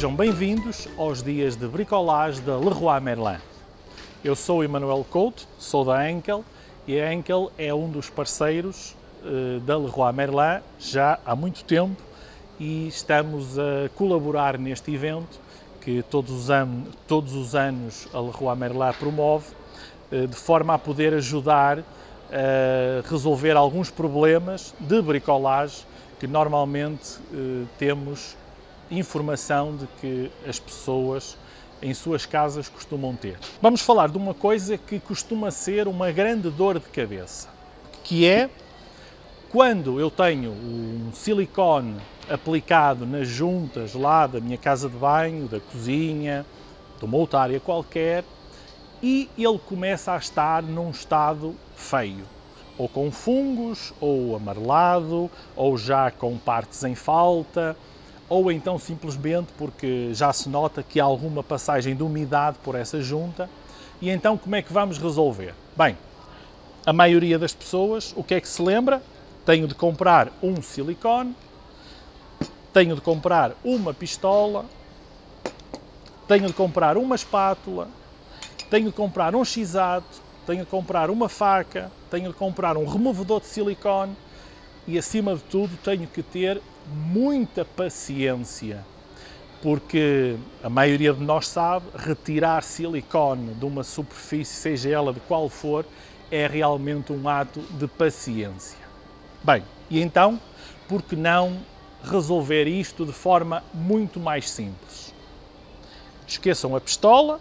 Sejam bem-vindos aos dias de bricolage da Leroy Merlin. Eu sou Emanuel Couto, sou da Enkel e a Enkel é um dos parceiros uh, da Leroy Merlin já há muito tempo e estamos a colaborar neste evento que todos os, anos, todos os anos a Leroy Merlin promove, uh, de forma a poder ajudar a resolver alguns problemas de bricolagem que normalmente uh, temos informação de que as pessoas em suas casas costumam ter. Vamos falar de uma coisa que costuma ser uma grande dor de cabeça, que é quando eu tenho um silicone aplicado nas juntas lá da minha casa de banho, da cozinha, de uma outra área qualquer, e ele começa a estar num estado feio, ou com fungos, ou amarelado, ou já com partes em falta, ou então simplesmente porque já se nota que há alguma passagem de umidade por essa junta. E então como é que vamos resolver? Bem, a maioria das pessoas, o que é que se lembra? Tenho de comprar um silicone, tenho de comprar uma pistola, tenho de comprar uma espátula, tenho de comprar um x-ato, tenho de comprar uma faca, tenho de comprar um removedor de silicone e, acima de tudo, tenho que ter muita paciência, porque a maioria de nós sabe retirar silicone de uma superfície, seja ela de qual for, é realmente um ato de paciência. Bem, e então, por que não resolver isto de forma muito mais simples? Esqueçam a pistola,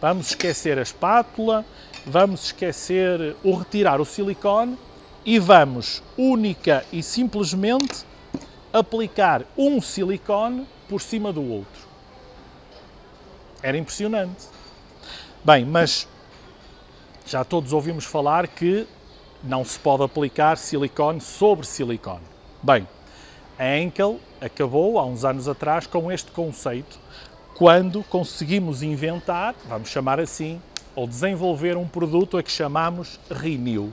vamos esquecer a espátula, vamos esquecer o retirar o silicone e vamos única e simplesmente aplicar um silicone por cima do outro. Era impressionante. Bem, mas já todos ouvimos falar que não se pode aplicar silicone sobre silicone. Bem, a Enkel acabou há uns anos atrás com este conceito quando conseguimos inventar, vamos chamar assim, ou desenvolver um produto a que chamamos Renew.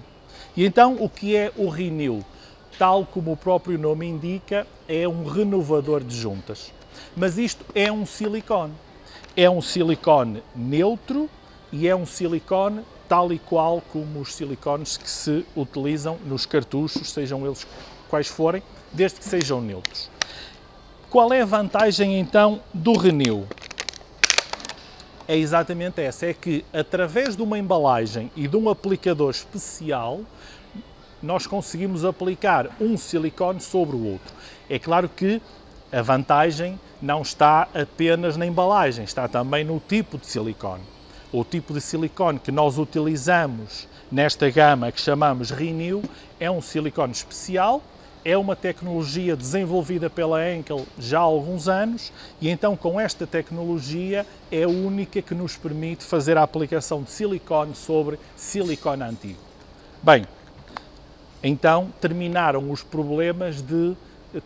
E então, o que é o Renew? tal como o próprio nome indica, é um renovador de juntas. Mas isto é um silicone. É um silicone neutro e é um silicone tal e qual como os silicones que se utilizam nos cartuchos, sejam eles quais forem, desde que sejam neutros. Qual é a vantagem então do Renew? É exatamente essa, é que através de uma embalagem e de um aplicador especial, nós conseguimos aplicar um silicone sobre o outro. É claro que a vantagem não está apenas na embalagem, está também no tipo de silicone. O tipo de silicone que nós utilizamos nesta gama que chamamos Renew é um silicone especial, é uma tecnologia desenvolvida pela Enkel já há alguns anos e então com esta tecnologia é a única que nos permite fazer a aplicação de silicone sobre silicone antigo. Bem, então terminaram os problemas de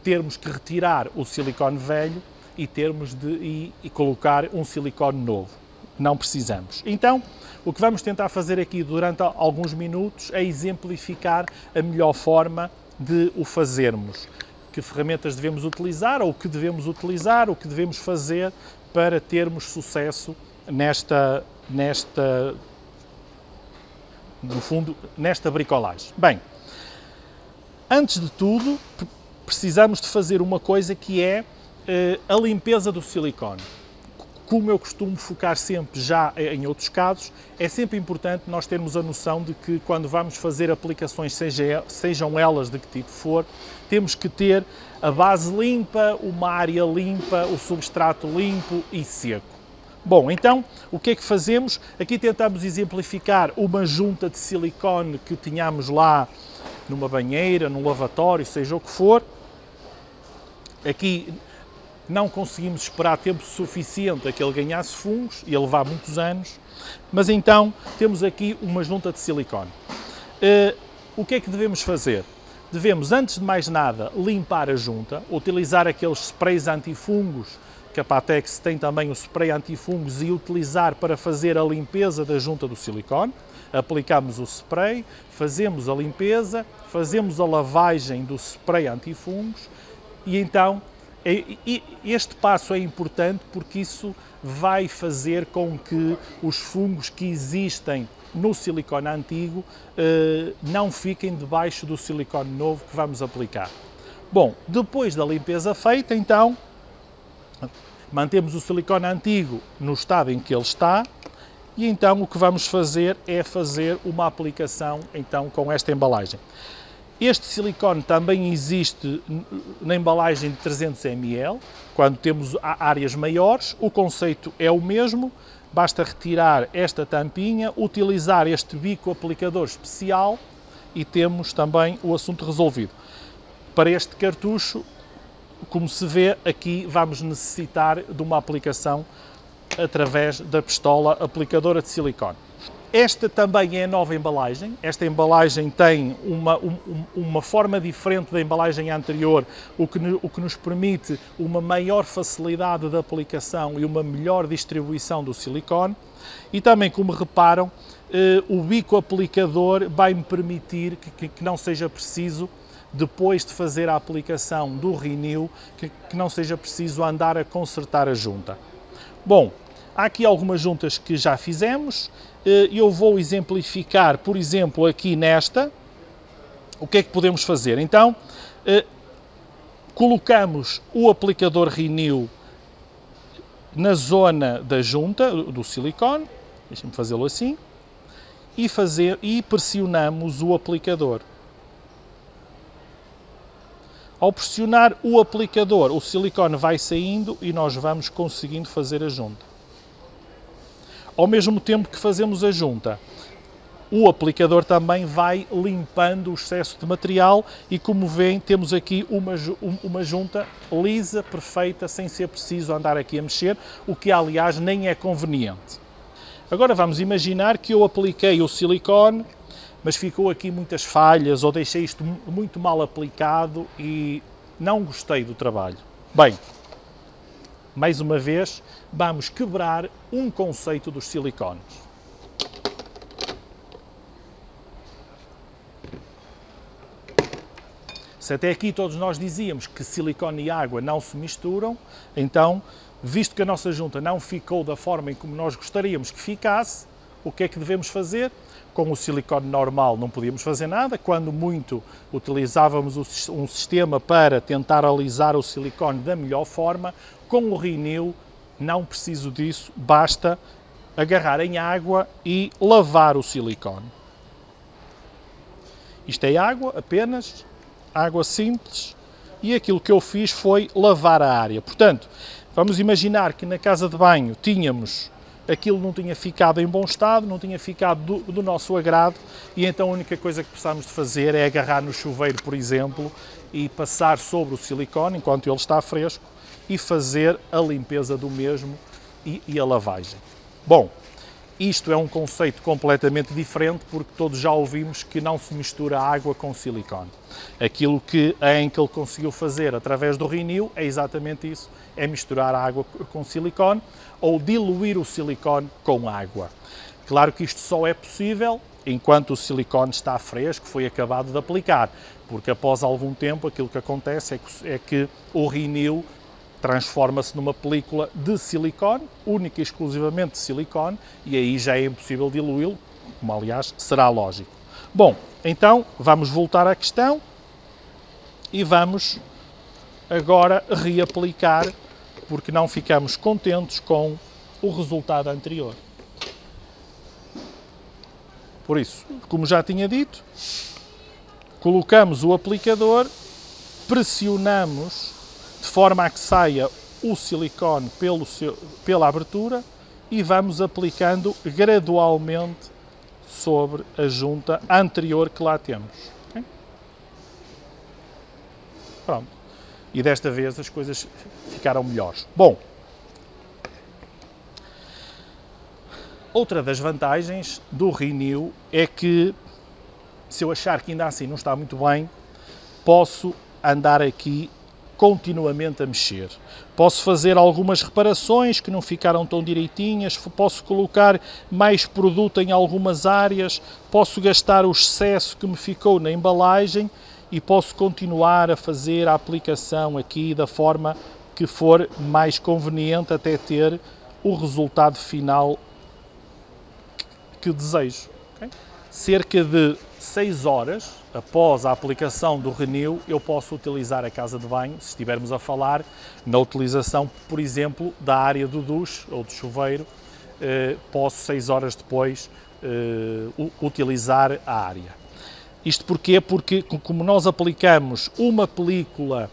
termos que retirar o silicone velho e termos de e, e colocar um silicone novo. Não precisamos. Então, o que vamos tentar fazer aqui durante alguns minutos é exemplificar a melhor forma de o fazermos. Que ferramentas devemos utilizar, ou o que devemos utilizar, o que devemos fazer para termos sucesso nesta, nesta no fundo, nesta bricolagem. Bem, Antes de tudo, precisamos de fazer uma coisa que é uh, a limpeza do silicone. Como eu costumo focar sempre já em outros casos, é sempre importante nós termos a noção de que quando vamos fazer aplicações, seja, sejam elas de que tipo for, temos que ter a base limpa, uma área limpa, o substrato limpo e seco. Bom, então o que é que fazemos? Aqui tentamos exemplificar uma junta de silicone que tínhamos lá numa banheira, num lavatório, seja o que for. Aqui não conseguimos esperar tempo suficiente a que ele ganhasse fungos, ia levar muitos anos, mas então temos aqui uma junta de silicone. Uh, o que é que devemos fazer? Devemos, antes de mais nada, limpar a junta, utilizar aqueles sprays antifungos que a Patex tem também o spray antifungos e utilizar para fazer a limpeza da junta do silicone. Aplicamos o spray, fazemos a limpeza, fazemos a lavagem do spray antifungos e então Este passo é importante porque isso vai fazer com que os fungos que existem no silicone antigo eh, não fiquem debaixo do silicone novo que vamos aplicar. Bom, depois da limpeza feita, então, mantemos o silicone antigo no estado em que ele está e então o que vamos fazer é fazer uma aplicação então com esta embalagem. Este silicone também existe na embalagem de 300 ml, quando temos áreas maiores, o conceito é o mesmo, basta retirar esta tampinha, utilizar este bico aplicador especial e temos também o assunto resolvido. Para este cartucho, como se vê aqui, vamos necessitar de uma aplicação através da pistola aplicadora de silicone. Esta também é a nova embalagem. Esta embalagem tem uma, um, uma forma diferente da embalagem anterior, o que, o que nos permite uma maior facilidade de aplicação e uma melhor distribuição do silicone. E também, como reparam, eh, o bico aplicador vai-me permitir que, que, não seja preciso, depois de fazer a aplicação do Renew, que, que não seja preciso andar a consertar a junta. Bom, há aqui algumas juntas que já fizemos eh, eu vou exemplificar, por exemplo, aqui nesta, o que é que podemos fazer? Então, eh, colocamos o aplicador Renew na zona da junta do silicone, deixem-me fazê-lo assim, e, fazer, e pressionamos o aplicador. Ao pressionar o aplicador, o silicone vai saindo e nós vamos conseguindo fazer a junta. Ao mesmo tempo que fazemos a junta, o aplicador também vai limpando o excesso de material e como veem temos aqui uma, uma junta lisa, perfeita, sem ser preciso andar aqui a mexer, o que aliás nem é conveniente. Agora vamos imaginar que eu apliquei o silicone, mas ficou aqui muitas falhas ou deixei isto muito mal aplicado e não gostei do trabalho. Bem, mais uma vez, vamos quebrar um conceito dos silicones. Se até aqui todos nós dizíamos que silicone e água não se misturam, então, visto que a nossa junta não ficou da forma em como nós gostaríamos que ficasse, o que é que devemos fazer? Com o silicone normal não podíamos fazer nada, quando muito utilizávamos um sistema para tentar alisar o silicone da melhor forma. Com o Renew não preciso disso, basta agarrar em água e lavar o silicone. Isto é água apenas, água simples, e aquilo que eu fiz foi lavar a área. Portanto, vamos imaginar que na casa de banho tínhamos aquilo não tinha ficado em bom estado, não tinha ficado do, do, nosso agrado e então a única coisa que precisamos de fazer é agarrar no chuveiro, por exemplo, e passar sobre o silicone enquanto ele está fresco e fazer a limpeza do mesmo e, e a lavagem. Bom, isto é um conceito completamente diferente porque todos já ouvimos que não se mistura água com silicone. Aquilo que a Enkel conseguiu fazer através do Renew é exatamente isso, é misturar água com silicone ou diluir o silicone com água. Claro que isto só é possível enquanto o silicone está fresco, foi acabado de aplicar, porque após algum tempo aquilo que acontece é que, é que o Renew transforma-se numa película de silicone, única e exclusivamente de silicone, e aí já é impossível diluí-lo, como aliás será lógico. Bom, então vamos voltar à questão e vamos agora reaplicar, porque não ficamos contentes com o resultado anterior. Por isso, como já tinha dito, colocamos o aplicador, pressionamos de forma a que saia o silicone pelo seu, pela abertura e vamos aplicando gradualmente sobre a junta anterior que lá temos. Okay? Pronto. E desta vez as coisas ficaram melhores. Bom, outra das vantagens do Renew é que se eu achar que ainda assim não está muito bem, posso andar aqui continuamente a mexer. Posso fazer algumas reparações que não ficaram tão direitinhas, posso colocar mais produto em algumas áreas, posso gastar o excesso que me ficou na embalagem e posso continuar a fazer a aplicação aqui da forma que for mais conveniente até ter o resultado final que desejo. Okay? Cerca de 6 horas após a aplicação do Renew, eu posso utilizar a casa de banho, se estivermos a falar na utilização, por exemplo, da área do duche ou do chuveiro, eh, posso 6 horas depois eh, utilizar a área. Isto porquê? Porque como nós aplicamos uma película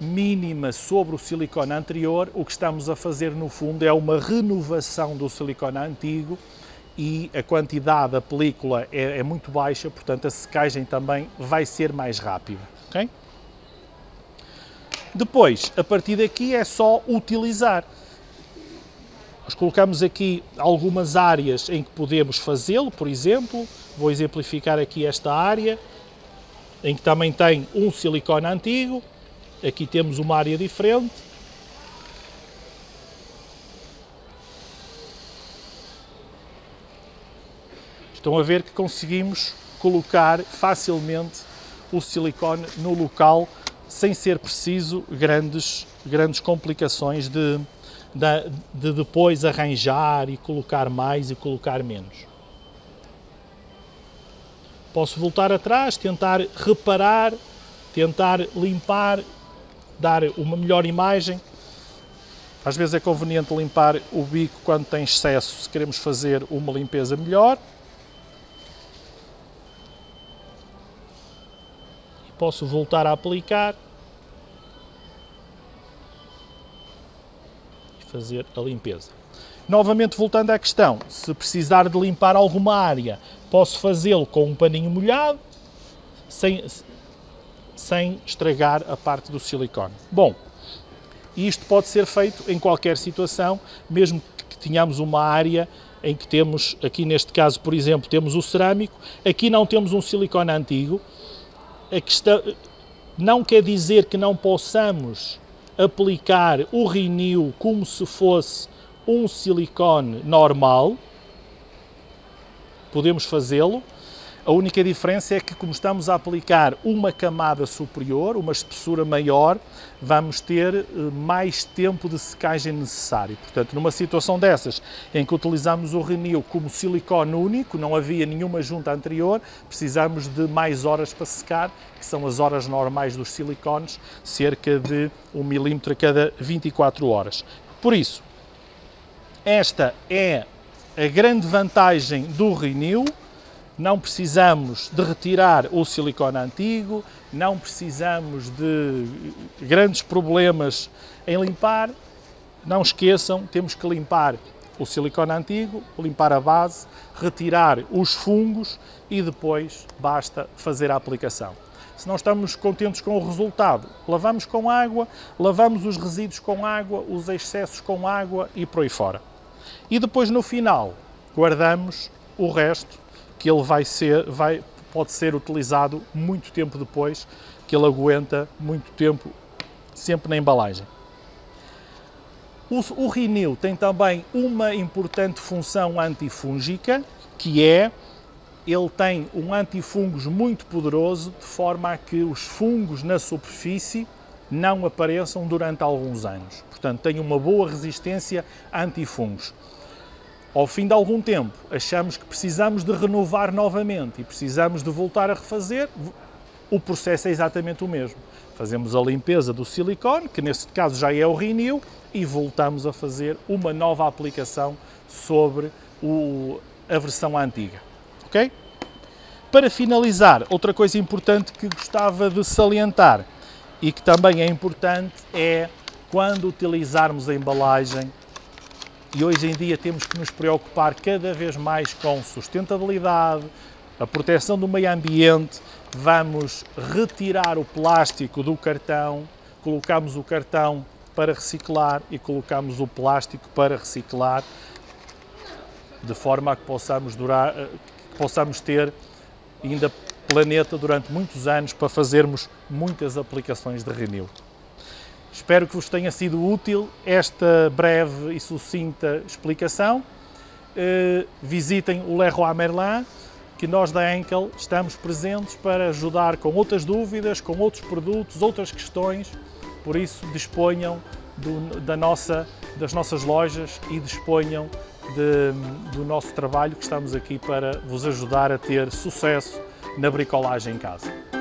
mínima sobre o silicone anterior, o que estamos a fazer no fundo é uma renovação do silicone antigo e a quantidade da película é, é, muito baixa, portanto a secagem também vai ser mais rápida. Okay? Depois, a partir daqui é só utilizar. Nós colocamos aqui algumas áreas em que podemos fazê-lo, por exemplo, vou exemplificar aqui esta área, em que também tem um silicone antigo, aqui temos uma área diferente, Estão a ver que conseguimos colocar facilmente o silicone no local sem ser preciso grandes, grandes complicações de, de, de depois arranjar e colocar mais e colocar menos. Posso voltar atrás, tentar reparar, tentar limpar, dar uma melhor imagem. Às vezes é conveniente limpar o bico quando tem excesso, se queremos fazer uma limpeza melhor. Posso voltar a aplicar e fazer a limpeza. Novamente voltando à questão, se precisar de limpar alguma área, posso fazê-lo com um paninho molhado, sem, sem estragar a parte do silicone. Bom, isto pode ser feito em qualquer situação, mesmo que tenhamos uma área em que temos, aqui neste caso, por exemplo, temos o cerâmico, aqui não temos um silicone antigo, a questão não quer dizer que não possamos aplicar o Renew como se fosse um silicone normal. Podemos fazê-lo, a única diferença é que, como estamos a aplicar uma camada superior, uma espessura maior, vamos ter eh, mais tempo de secagem necessário. Portanto, numa situação dessas, em que utilizamos o Renew como silicone único, não havia nenhuma junta anterior, precisamos de mais horas para secar, que são as horas normais dos silicones, cerca de 1 milímetro a cada 24 horas. Por isso, esta é a grande vantagem do Renew, não precisamos de retirar o silicone antigo, não precisamos de grandes problemas em limpar. Não esqueçam, temos que limpar o silicone antigo, limpar a base, retirar os fungos e depois basta fazer a aplicação. Se não estamos contentes com o resultado, lavamos com água, lavamos os resíduos com água, os excessos com água e por aí fora. E depois no final guardamos o resto que ele vai ser, vai, pode ser utilizado muito tempo depois, que ele aguenta muito tempo sempre na embalagem. O, o Renew tem também uma importante função antifúngica, que é ele tem um antifungos muito poderoso, de forma a que os fungos na superfície não apareçam durante alguns anos. Portanto, tem uma boa resistência a antifungos. Ao fim de algum tempo, achamos que precisamos de renovar novamente e precisamos de voltar a refazer, o processo é exatamente o mesmo. Fazemos a limpeza do silicone, que neste caso já é o Renew, e voltamos a fazer uma nova aplicação sobre o, a versão antiga. Ok? Para finalizar, outra coisa importante que gostava de salientar e que também é importante é quando utilizarmos a embalagem e hoje em dia temos que nos preocupar cada vez mais com sustentabilidade, a proteção do meio ambiente. Vamos retirar o plástico do cartão, colocamos o cartão para reciclar e colocamos o plástico para reciclar, de forma a que possamos, durar, eh, que possamos ter ainda planeta durante muitos anos para fazermos muitas aplicações de renew. Espero que vos tenha sido útil esta breve e sucinta explicação. Uh, visitem o Leroy Merlin, que nós da Enkel estamos presentes para ajudar com outras dúvidas, com outros produtos, outras questões. Por isso, disponham do, da nossa, das nossas lojas e disponham de, do nosso trabalho que estamos aqui para vos ajudar a ter sucesso na bricolagem em casa.